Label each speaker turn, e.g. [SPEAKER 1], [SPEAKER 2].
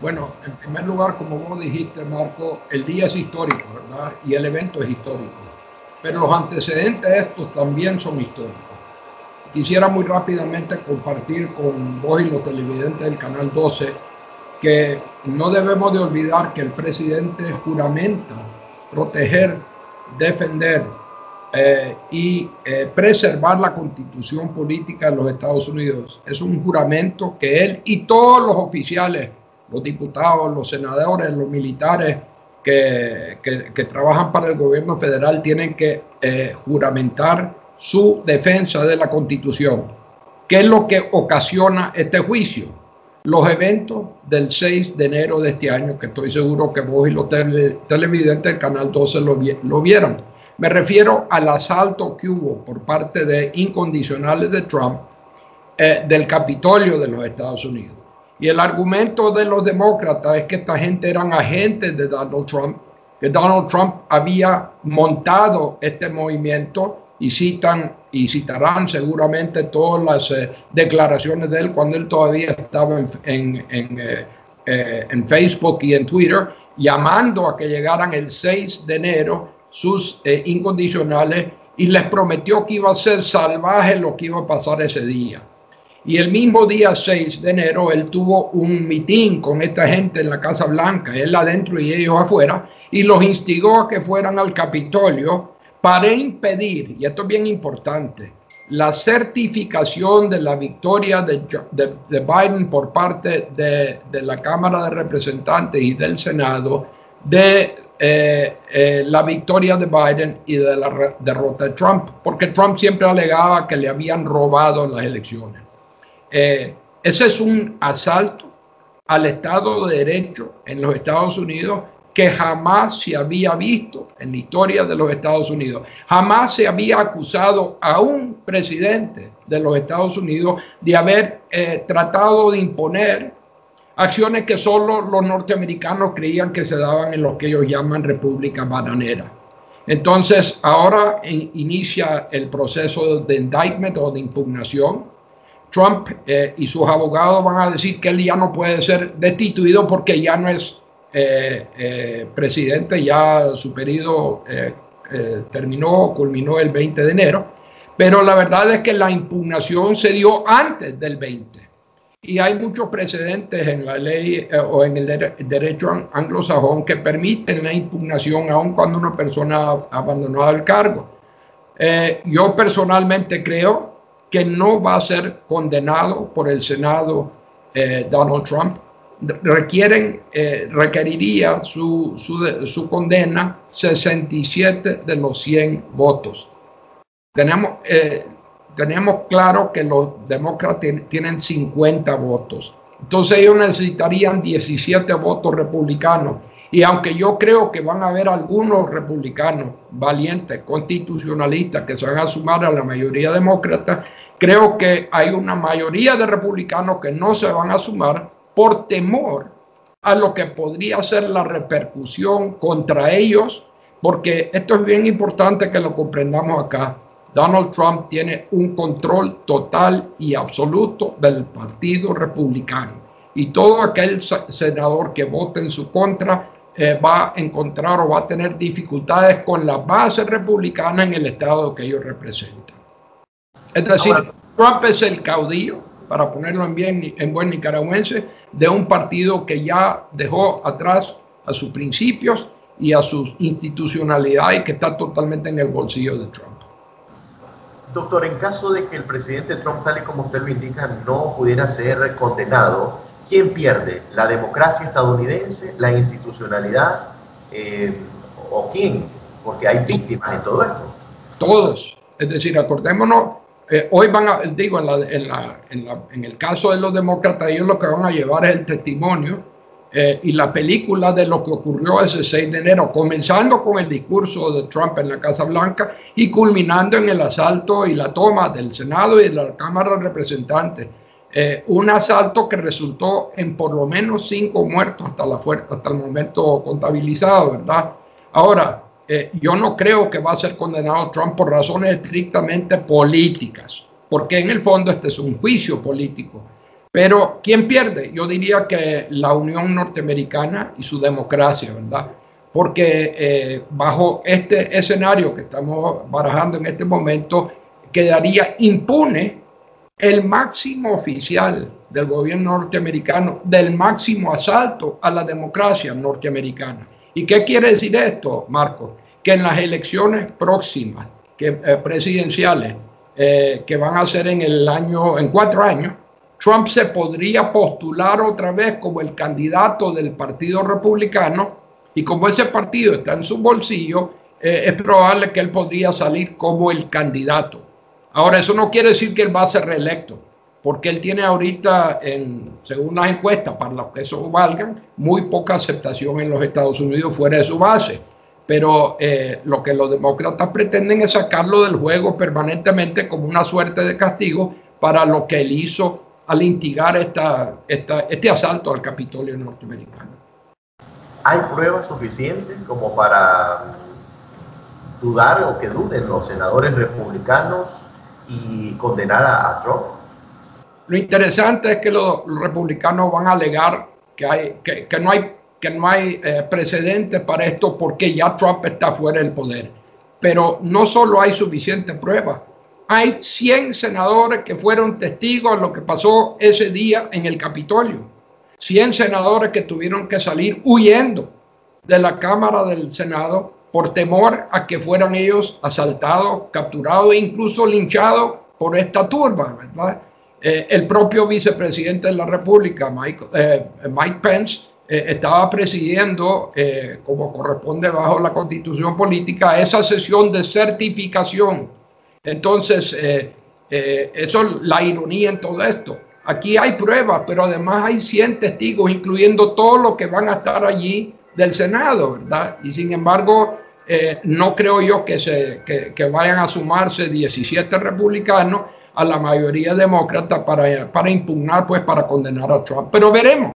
[SPEAKER 1] Bueno, en primer lugar, como vos dijiste, Marco, el día es histórico, ¿verdad? Y el evento es histórico. Pero los antecedentes de estos también son históricos. Quisiera muy rápidamente compartir con vos y los televidentes del Canal 12 que no debemos de olvidar que el presidente juramenta proteger, defender eh, y eh, preservar la constitución política de los Estados Unidos. Es un juramento que él y todos los oficiales, los diputados, los senadores, los militares que, que, trabajan para el gobierno federal tienen que eh, juramentar su defensa de la constitución. ¿Qué es lo que ocasiona este juicio? Los eventos del 6 de enero de este año, que estoy seguro que vos y los televidentes del Canal 12 lo, vieron me refiero al asalto que hubo por parte de incondicionales de Trump eh, del Capitolio de los Estados Unidos. Y el argumento de los demócratas es que esta gente eran agentes de Donald Trump, que Donald Trump había montado este movimiento y citan y citarán seguramente todas las eh, declaraciones de él cuando él todavía estaba en, en, en, eh, en Facebook y en Twitter, llamando a que llegaran el 6 de enero sus eh, incondicionales y les prometió que iba a ser salvaje lo que iba a pasar ese día. Y el mismo día 6 de enero él tuvo un mitin con esta gente en la Casa Blanca, él adentro y ellos afuera, y los instigó a que fueran al Capitolio para impedir, y esto es bien importante, la certificación de la victoria de, de, Biden por parte de, de la Cámara de Representantes y del Senado de eh, eh, la victoria de Biden y de la derrota de Trump, porque Trump siempre alegaba que le habían robado las elecciones. Eh, ese es un asalto al Estado de Derecho en los Estados Unidos que jamás se había visto en la historia de los Estados Unidos. Jamás se había acusado a un presidente de los Estados Unidos de haber tratado de imponer acciones que solo los norteamericanos creían que se daban en lo que ellos llaman república bananera. Entonces, ahora inicia el proceso de indictment o de impugnación. Trump eh, y sus abogados van a decir que él ya no puede ser destituido porque ya no es eh, eh, presidente, ya su periodo terminó, culminó el 20 de enero. Pero la verdad es que la impugnación se dio antes del 20. Y hay muchos precedentes en la ley o en el derecho anglosajón que permiten la impugnación aun cuando una persona ha abandonado el cargo. Yo personalmente creo que no va a ser condenado por el Senado eh, Donald Trump. Requieren, requeriría su, su, su condena 67 de los 100 votos. Tenemos, tenemos claro que los demócratas tienen 50 votos. Entonces ellos necesitarían 17 votos republicanos. Y aunque yo creo que van a haber algunos republicanos valientes, constitucionalistas, que se van a sumar a la mayoría demócrata, creo que hay una mayoría de republicanos que no se van a sumar por temor a lo que podría ser la repercusión contra ellos, porque esto es bien importante que lo comprendamos acá. Donald Trump tiene un control total y absoluto del Partido Republicano. Y todo aquel senador que vote en su contra eh, va a encontrar o va a tener dificultades con la base republicana en el estado que ellos representan. Es decir, Trump es el caudillo, para ponerlo en, bien, en buen nicaragüense, de un partido que ya dejó atrás a sus principios y a su institucionalidad y que está totalmente en el bolsillo de Trump.
[SPEAKER 2] Doctor, en caso de que el presidente Trump, tal y como usted lo indica, no pudiera ser condenado, ¿quién pierde? ¿La democracia estadounidense? ¿La institucionalidad? Eh, ¿O quién? Porque hay víctimas en todo esto.
[SPEAKER 1] Todos. Es decir, acordémonos, eh, hoy van a, digo, en, la, en, en el caso de los demócratas, ellos lo que van a llevar es el testimonio eh, y la película de lo que ocurrió ese 6 de enero, comenzando con el discurso de Trump en la Casa Blanca y culminando en el asalto y la toma del Senado y de la Cámara de Representantes. Eh, un asalto que resultó en por lo menos cinco muertos hasta, la hasta el momento contabilizado, ¿verdad? Ahora, eh, yo no creo que va a ser condenado Trump por razones estrictamente políticas, porque en el fondo este es un juicio político Pero ¿quién pierde? Yo diría que la Unión Norteamericana y su democracia, ¿verdad? Porque eh, bajo este escenario que estamos barajando en este momento, quedaría impune el máximo oficial del gobierno norteamericano, del máximo asalto a la democracia norteamericana. ¿Y qué quiere decir esto, Marco? Que en las elecciones próximas, eh, presidenciales, eh, que van a ser en el año, en cuatro años, Trump se podría postular otra vez como el candidato del Partido Republicano y como ese partido está en su bolsillo, eh, es probable que él podría salir como el candidato. Ahora, eso no quiere decir que él va a ser reelecto, porque él tiene ahorita, en, según las encuestas, para lo que eso valgan, muy poca aceptación en los Estados Unidos fuera de su base. Pero eh, lo que los demócratas pretenden es sacarlo del juego permanentemente como una suerte de castigo para lo que él hizo al instigar este asalto al Capitolio norteamericano.
[SPEAKER 2] ¿Hay pruebas suficientes como para dudar o que duden los senadores republicanos condenar a, Trump?
[SPEAKER 1] Lo interesante es que los, republicanos van a alegar que, hay, que, no hay, eh, precedentes para esto porque ya Trump está fuera del poder. Pero no solo hay suficientes pruebas, hay 100 senadores que fueron testigos de lo que pasó ese día en el Capitolio. 100 senadores que tuvieron que salir huyendo de la Cámara del Senado por temor a que fueran ellos asaltados, capturados e incluso linchados por esta turba. Eh, el propio vicepresidente de la República, Mike, eh, Pence, eh, estaba presidiendo, como corresponde bajo la constitución política, esa sesión de certificación entonces, eh, eh, eso es la ironía en todo esto. Aquí hay pruebas, pero además hay 100 testigos, incluyendo todos los que van a estar allí del Senado, ¿verdad? Y sin embargo, eh, no creo yo que, se, que, que, vayan a sumarse 17 republicanos a la mayoría demócrata para, para impugnar, pues para condenar a Trump. Pero veremos.